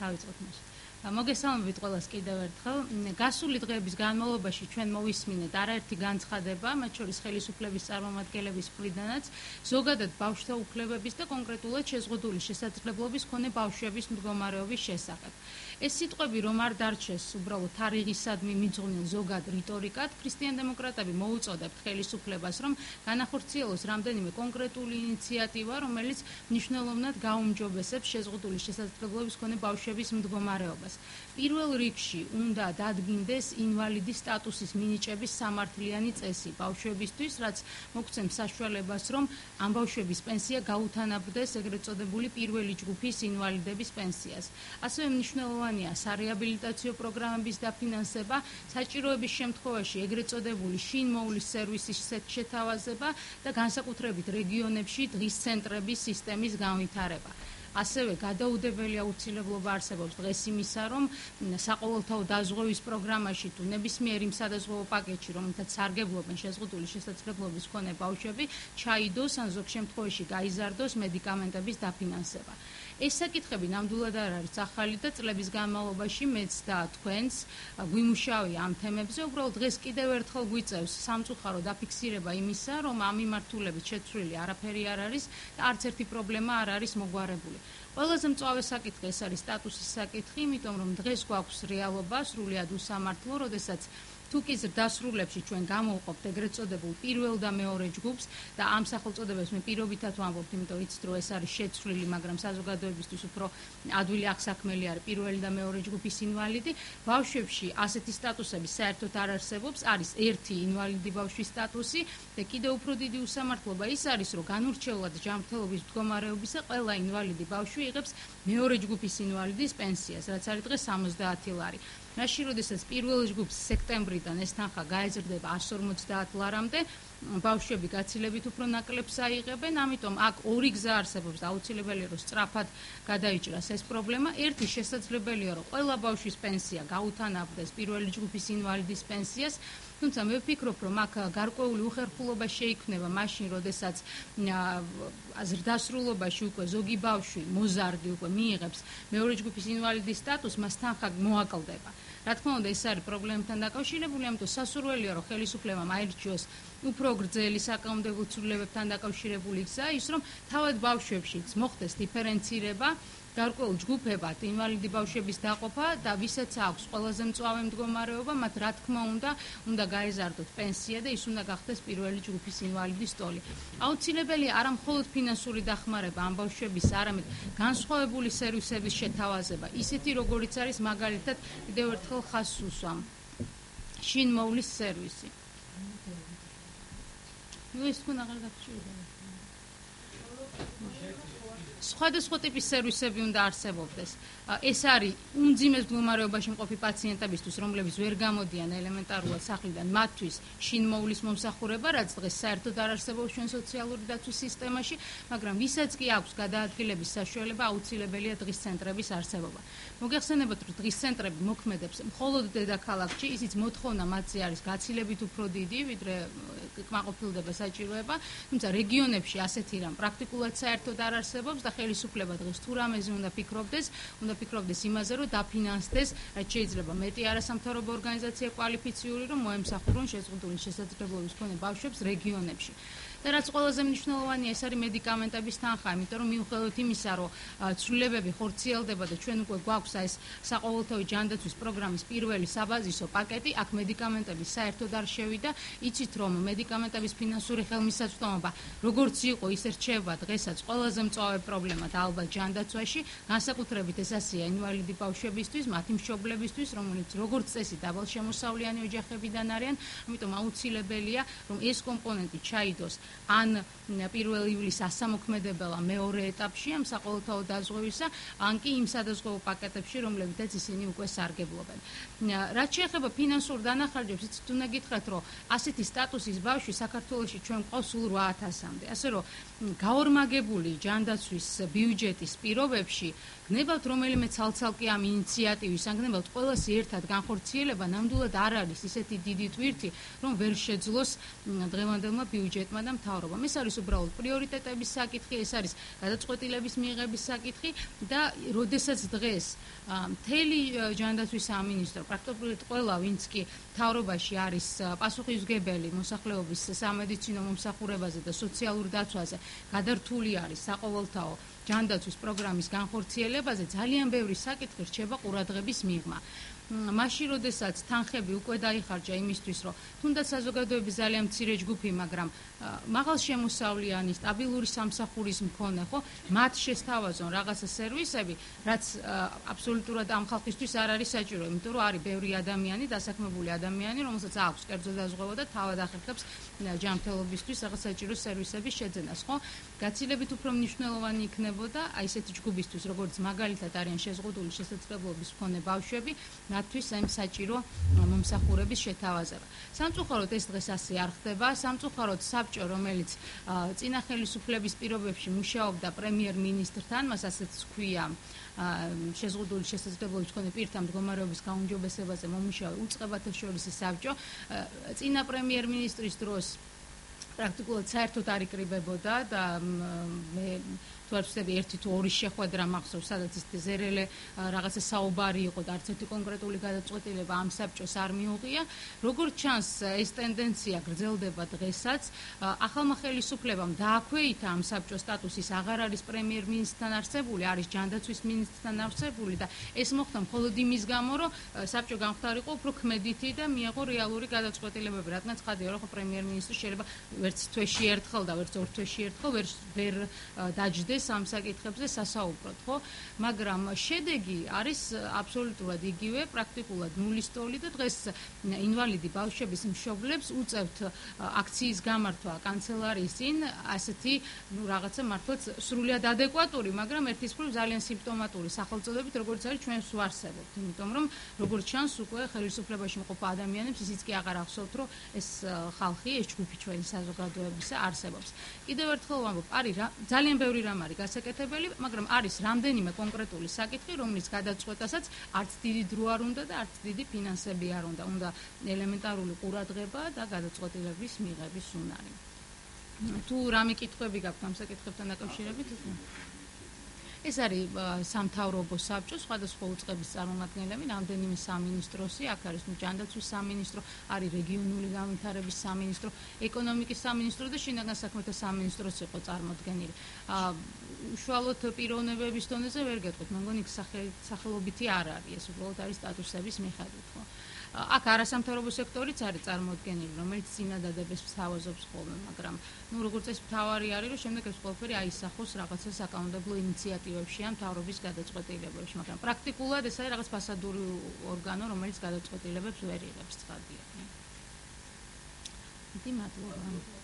დავიწყოთ მას. მოგესალმებით ყველას კიდევ ერთხელ. გასული დღეების განმავლობაში ჩვენ მოვისმინეთ არაერთი განცხადება, მათ შორის ხელისუფლების წარმომადგენლების მხრიდანაც, ზოგადად ბავშვთა უფლებების და კონკრეტულად შეზღუდული შესაძლებლობის მქონე ბავშვების მდგომარეობის შესახებ. ეს სიტყვები რომ არ დარჩეს უბრალოდ თარიღისადმი მიძღვნილ ზოგად რიტორიკად, ქრისტიან-დემოკრატები მოუწოდებთ ხელისუფლებას, რომ განახორციელოს რამდენიმე კონკრეტული ინიციატივა, რომელიც მნიშვნელოვნად გაუმჯობესებს შეზღუდული შესაძლებლობის მქონე ბავშვების მდგომარეობას. პირველ რიგში უნდა დადგინდეს ინვალიდის სტატუსის მინიჭების სამართლიანი წესი ბავშვებისთვის, რაც მოგცემს საშუალებას, რომ ამ ბავშვების პენსია გაუთანაბრდეს ეგრეთ წოდებული პირველი ჯგუფის ინვალიდების პენსიას. ასევე მნიშვნელოვანია სარეაბილიტაციო პროგრამების დაფინანსება, საჭიროების შემთხვევაში ეგრეთ წოდებული შინმოვლის სერვისის შეთავაზება და განსაკუთრებით რეგიონებში დღის ცენტრების სისტემის განვითარება. ასევე გადაუდებელი აუცილებლობა არსებობს დღეს იმისა, რომ საყოველთაო დაზღვევის პროგრამაში თუ ნებისმიერ იმ სადაზღვევო პაკეტში, რომელთაც სარგებლობენ შეზღუდული შესაძლებლობის მქონე ბავშვები, ჩაიდოს ან ზოგ შემთხვევაში გაიზარდოს მედიკამენტების დაფინანსება. ეს საკითხები ნამდვილად არ არის ახალი და წლების განმავლობაში მეც და თქვენს გვიმუშავე ამ თემებზე. უბრალოდ დღეს კიდევ ერთხელ გვიწევს სამწუხარო დაფიქსირება იმისა, რომ ამ მიმართულებით შეცვლილი არაფერი არ არის და არც ერთი პრობლემა არ არის მოგვარებული. ყველაზე მწვავე საკითხი ეს არის სტატუსის საკითხი, იმიტომ რომ დღეს გვაქვს რეალობა სრულიად უსამართლო, როდესაც თუ კი ზრდასრულებში ჩვენ გამოვყოფთ ეგრეთ წოდებულ პირველ და მეორე ჯგუფს და ამ სახელწოდებას მე პირობითად ვამბობ, იმიტომ ვიცით რომ ეს არის შეცვლილი, მაგრამ საზოგადოებისთვის უფრო ადვილი აღსაქმელი არის პირველი და მეორე ჯგუფის ინვალიდი. ბავშვებში ასეთი სტატუსები საერთოდ არ არსებობს, არის ერთი ინვალიდი ბავშვის სტატუსი და კიდევ უფრო დიდი უსამართლობა ის არის, რომ განურჩეულად ჯანმრთელობის მდგომარეობისა ყველა ინვალიდი ბავშვი იღებს მეორე ჯგუფის ინვალიდის პენსიას, რაც არის დღეს 70 ლარი. მაშინ როდესაც პირველ ჯგუფს სექტემბრიდან ეს თანხა გაეზრდება 150 ლარამდე ბავშვები გაცილებით უფრო ნაკლებს აიღებენ ამიტომ აქ ორი გზა არსებობს და აუცილებელია რომ სწრაფად გადაიჭრას ეს პრობლემა. ერთი შესაძლებელია რომ ყველა ბავშვის პენსია გაუთანაბრდეს პირველი ჯგუფის ინვალიდის პენსიას. თუმცა მე ვფიქრობ რომ აქ გარკვეული უხერხულობა შეიქმნება მაშინ როდესაც ზრდასრულობაში უკვე ზოგი ბავშვი მოზარდი უკვე მიიღებს მეორე ჯგუფის ინვალიდის სტატუსს მას თანხა მოაკლდება რა თქმა უნდა ეს არის პრობლემთან დაკავშირებული ამიტომ სასურველია რომ ხელისუფლებამ აირჩიოს უფრო გრძელი საკანონმდებლო ცვლილებებთან დაკავშირებული გზა ის რომ თავად ბავშვებშიც მოხდეს დიფერენცირება გარკვეულ ჯგუფებად ინვალიდი ბავშვების დაყოფა და ვისაც აქვს ყველაზე მწვავე მდგომარეობა, მათ რა თქმა უნდა, უნდა გაეზარდოთ პენსია და ის უნდა გახდეს პირველი ჯგუფის ინვალიდის ტოლი. აუცილებელია არა მხოლოდ ფინანსური დახმარება ამ ბავშვების, არამედ განსხვავებული სერვისების შეთავაზება, ისეთი როგორიც არის მაგალითად კიდევ ერთხელ ხაზს უსვამ. შინმოვლის სერვისი. ეს თქვენ აღარ გაგჭირდება. სხვადასხვა ტიპის სერვისები უნდა არსებობდეს. ეს არის უმძიმეს მდგომარეობაში მყოფი პაციენტებისთვის, რომლებიც ვერ გამოდიან ელემენტარულად სახლიდან, მათთვის შინმოვლის მომსახურება, რაც დღეს საერთოდ არ არსებობს ჩვენ სოციალური დაცვის სისტემაში, მაგრამ ვისაც კი აქვს გადაადგილების საშუალება, აუცილებელია დღის ცენტრების არსებობა. მოგეხსენებათ, რომ დღის ცენტრები მოქმედებს მხოლოდ დედაქალაქში, ისიც მოთხოვნა მათზე არის გაცილებით უფრო დიდი, ვიდრე კმაყოფილდება საჭიროება, თუმცა რეგიონებში ასეთი რამ პრაქტიკულად საერთოდ არ არსებობს და ხელისუფლება დღეს თუ რამეზე უნდა ფიქრობდეს, უნდა ფიქრობდეს იმაზე, რომ დაფინანსდეს, რაც შეიძლება მეტი არასამთავრობო ორგანიზაცია კვალიფიციური, რომ მოემსახურონ შეზღუდული შესაძლებლობის მქონე ბავშვებს რეგიონებში. და რაც ყველაზე მნიშვნელოვანია, ეს არის მედიკამენტების თანხა, იმიტომ რომ მიუხედავად იმისა, რომ ცვლილებები ხორციელდება და ჩვენ უკვე გვაქვს ეს საყოველთაო ჯანდაცვის პროგრამის პირველი საბაზისო პაკეტი, აქ მედიკამენტების საერთოდ არ შევიდა, იცით რომ მედიკამენტების ფინანსური ხელმისაწვდომობა როგორც იყო, ისე რჩება დღესაც ყველაზე მწვავე პრობლემა და ალბათ ჯანდაცვაში, განსაკუთრებით ეს ასია ინვალიდი ბავშვებისთვის, მათი მშობლებისთვის, რომელიც როგორც წესი დაბალშემოსავლიანი ოჯახებიდან არიან, ამიტომ აუცილებელია, რომ ეს კომპონენტი ჩაიდოს ან 1 ივლისს ასამოქმედებელა მეორე ეტაპში ამ საყოველთაო დაზღვევისა, ან კი იმ სადაზღვევო პაკეტებში, რომლებითაც ისინი უკვე სარგებლობენ. რაც შეეხება ფინანსურ დანახარჯებს, იცით უნდა გითხრათ, რომ ასეთი სტატუსის ბავშვი საქართველოში ჩვენ ყავს სულ 8000-მდე. ასე რომ გაორმაგებული ჯანდაცვის ბიუჯეტის პირობებში გნებავთ რომელიმე ცალცალკე ამ ინიციატივის, ან გნებავთ ყველას ერთად განხორციელება, ნამდვილად არ არის ისეთი დიდი ტვირთი, რომ ვერ შეძლოს დღევანდელმა ბიუჯეტმა და მთავრობამ. ეს არის უბრალოდ პრიორიტეტების საკითხი, ეს არის გადაწყვეტილების მიღების საკითხი და როდესაც დღეს მთელი ჯანდაცვის სამინისტრო პრაქტიკულად ყველა ვინც კი მთავრობაში არის პასუხისგებელი მოსახლეობის სამედიცინო მომსახურებაზე და სოციალურ დაცვაზე, გადართული არის საყოველთაო ჯანდაცვის პროგრამის განხორციელებაზე, ძალიან ბევრი საკითხი რჩება ყურადღების მიღმა. მაშინ როდესაც თანხები უკვე დაიხარჯა იმისთვის, რომ თუნდაც საზოგადოების ძალიან მცირე ჯგუფი, მაგრამ მაღალ შემოსავლიანი სტაბილური სამსახურის მქონე, ხო, მათ შესთავაზონ რაღაცა სერვისები, რაც აბსოლუტურად ამ ხალხისთვის არ არის საჭირო, იმიტომ რომ არის ბევრი ადამიანი, დასაქმებული ადამიანი, რომელსაც აქვს კერძო დაზღვევა და თავად ახერხებს ჯანმრთელობისთვის რაღაც საჭირო სერვისების შეძენას, ხო? გაცილებით უფრო მნიშვნელოვანი იქნებოდა აი ესეთი ჯგუფისთვის, როგორც მაგალითად არიან შეზღუდული შესაძლებლობის მქონე ბავშვები, მათთვის ამ საჭირო მომსახურების შეთავაზება. სამწუხაროდ ეს დღეს ასე არ ხდება. სამწუხაროდ საბჭო, რომელიც წინა ხელისუფლების პირობებში მუშაობდა პრემიერ-მინისტრთან, მას ასეც ქვია შეზღუდული შესაძლებლობის მქონე პირთა მდგომარეობის გაუმჯობესებაზე მომუშავე უწყებათა შორის საბჭო. წინა პრემიერ-მინისტრის დროს პრაქტიკულად საერთოდ არ იკრიბებოდა და მე თუ არ ვცდები ერთი თუ ორი შეხვედრა მახსოვს სადაც ის ზერელე რაღაცა საუბარი იყო და არც ერთი კონკრეტული გადაწყვეტილება ამ საბჭოს არ მიუღია. როგორც ჩანს ეს ტენდენცია გრძელდება დღესაც. ახალმა ხელისუფლებამ დააქვეითა ამ საბჭოს სტატუსის აღარ არის პრემიერ-მინისტრთან არსებული არის ჯანდაცვის მინისტრთან არსებული და ეს მოხდა მხოლოდ იმის გამო რომ საბჭო გამختارიყო უფრო ქმედითი და მიეღო რეალური გადაწყვეტილებები. რადგანაც ხადია რომ პრემიერ-მინისტრი შეიძლება ვერც თვეში ერთხელ და ვერც ორ თვეში ერთხელ ვერ ვერ დაჯდე მოხდეს ამ საკითხებზე სასაუბროდ, ხო? მაგრამ შედეგი არის აბსოლუტურად იგივე, პრაქტიკულად ნულის ტოლი და დღეს ინვალიდი ბავშვების მშობლებს უწევთ აქციის გამართვა კანცელარიის წინ, ასეთი, ну, რაღაცა მართლაც სრულიად ადეკვატური, მაგრამ ერთის მხრივ ძალიან სიმპტომატური სახელწოდებით, როგორც არის ჩვენ ვსვარსებობთ, იმიტომ რომ როგორც ჩანს უკვე ხელისუფლებაში მყოფ ადამიანებს ისიც კი აღარ ახსოვთ, რომ ეს ხალხი, ეს ჯგუფი ჩვენი საზოგადოებისა არსებობს. კიდევ ერთხელ ვამბობ, არის ძალიან ბევრი რამ არის გასაკეთებელი, მაგრამ არის რამდენიმე კონკრეტული საკითხი, რომლის გადაწყვეტასაც არც დიდი დრო არ უნდა და არც დიდი ფინანსები არ უნდა, უნდა ელემენტარული ყურადღება და გადაწყვეტილების მიღების უნარი. თუ რამე კითხვები გაქვთ ამ საკითხებთან დაკავშირებით? ეს არის სამთავრობო საბჭო, სხვადასხვა უწყების წარმომადგენლები, რამდენიმე სამინისტროსი, აქ არის ჯანდაცვის სამინისტრო, არის რეგიონული განვითარების სამინისტრო, ეკონომიკის სამინისტრო და შინაგან საქმეთა სამინისტროც იყო წარმოქმნილი. უშუალოდ პიროვნებების დონეზე ვერ გეტყვით, მე მგონი სახელობითი არ არის, ეს უბრალოდ არის სტატუსების მიხედვით, ხო? აქ არასამთავრობო სექტორიც არის წარმოქმნილი, რომელიც წინადადებას სთავაზობს ხოლმე, მაგრამ ნუ როგორც ეს მთავარი არის, რომ შემდეგ ეს ყველაფერი აისახოს რაღაცა საკანონმდებლო ინიციატივებში ან მთავრობის გადაწყვეტილებებში, მაგრამ პრაქტიკულად ეს არის რაღაც ფასადური ორგანო, რომელიც გადაწყვეტილებებს ვერ იღებს, ცხადია. დიდი მადლობა.